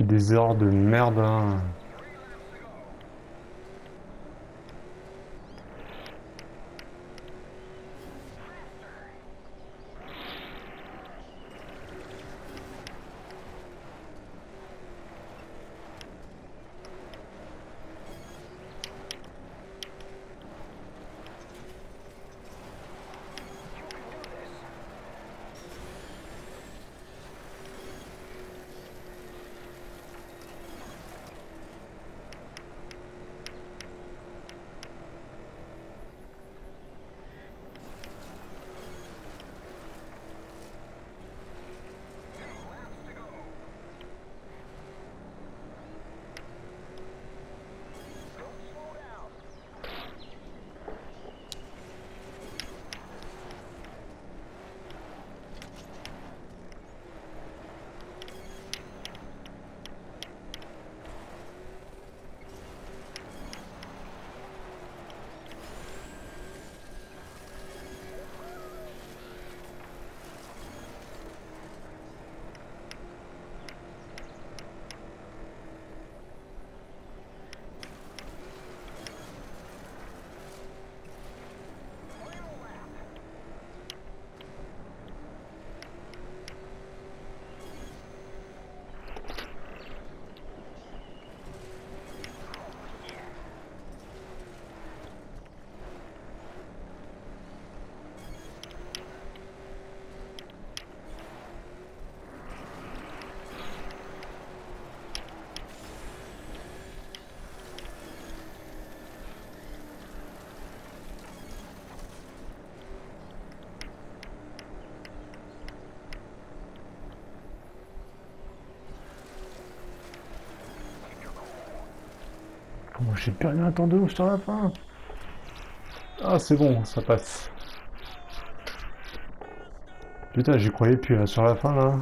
des erreurs de merde. hein. J'ai perdu un temps de ouf sur la fin. Ah, c'est bon, ça passe. Putain, j'y croyais plus là, sur la fin là.